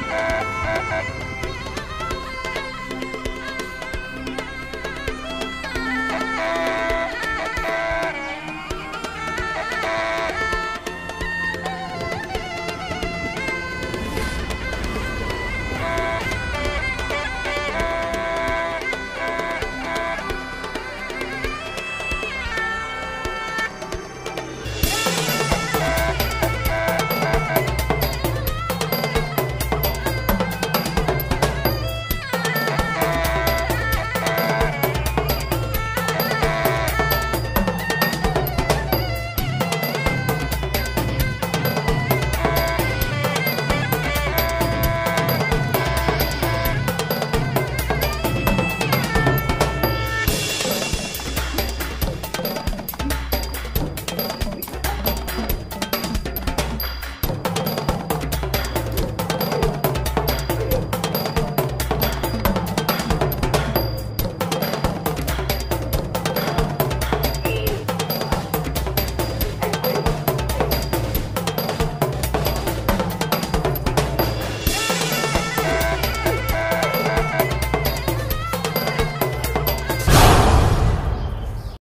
Yeah.